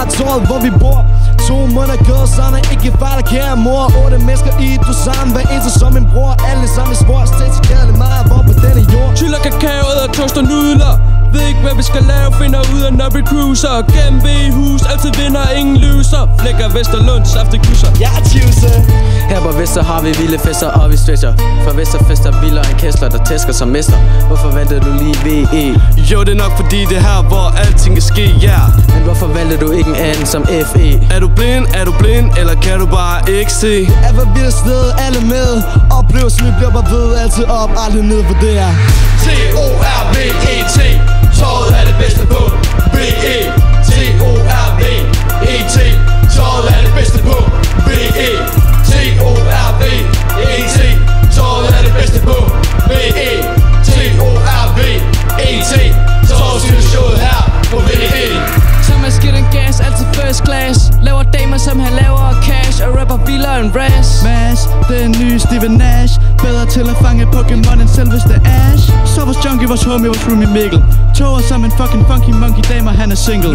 kontoret, hvor vi bor. To måneder gået, sådan er ikke far, der kære mor. Otte mennesker i du sammen, hver eneste som min bror. Alle sammen i spor, stæt til kærlig meget, hvor på denne jord. Chiller kakao og toaster nudler ved ikke hvad vi skal lave, finder ud af når vi cruiser. Gennem ved hus, altid vinder, ingen løser Flækker Vesterlund, saftekusser Jeg er Tivse Her på Vester har vi vilde fester, og vi stretcher. For Vesterfester vildere en kæsler, der tæsker som mester. Hvorfor valgte du lige VE? Jo, det er nok fordi det er her, hvor alting kan ske, ja. Yeah. Men hvorfor valgte du ikke en anden som FE? Er du blind, er du blind, eller kan du bare ikke se? Er for vildt sted, alle med. Oplevelsen, vi bliver bare ved. Altid op, aldrig ned for det her T-O-R-V-E-T Tåret er det bedste på B-E T-O-R-V-E-T Tåret er det bedste på B-E T-O-R-V-E-T Tåret er det bedste på B-E T-O-R-V-E-T Tåret skal showet her på B-E Thomas giver den gas, altid first class. Laver damer som han laver cash. Og rapper vildere end Ras Mash, det er en ny Steven Nash. Bedre til at fange Pokémon end selveste Ash. Så vores junkie, vores homie, vores roomie Mikkel. Toger som en fucking funky monkey damer, han er single.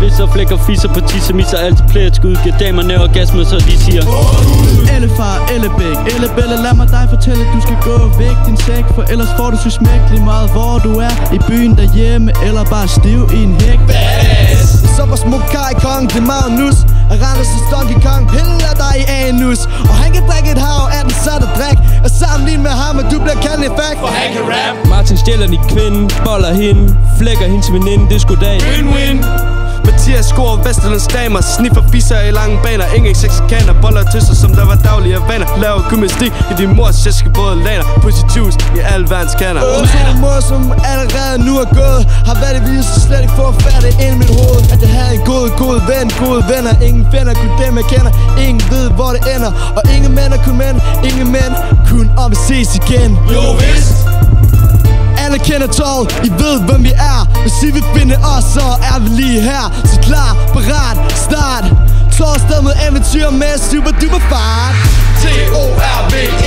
Visser, flækker, fisser på tisse, misser altid player skud. Giver damerne orgasme, så de siger Ellefar, ellebæk, ellebælle Lad mig dig fortælle, du skal gå væk din sæk For ellers får du så smækkelig meget, hvor du er I byen derhjemme, eller bare stiv i en hæk. Så var smuk Kai Kong, det er meget nus. Og Randers er Donkey Kong, piller dig i anus Og han kan rap. Martin stjæler din kvinde, boller hende Flækker hendes veninde, det skulle dag Win-win. Mathias scorer Vesterlands damer Sniffer fisser i lange baner. Ingen sexikaner Boller tøser som der var daglige vaner. Laver gymnastik i din mors tjeske både laner juice i alle verdens kander. To måder, som allerede nu er gået Har været det vildeste, så slet ikke få færdigt ind i mit hoved At jeg havde en god, god ven, gode venner. Ingen finder, kun dem jeg kender. Ingen ved, hvor det ender. Og ingen mænd er kun mænd Ingen mænd, kun om vi ses igen. Jo vist alle kender tåret, I ved hvem vi er. Hvis I vil finde os, så er vi lige her. Så klar, parat, start. Torsdag med eventyr med super duper fart. T-O-R-V-E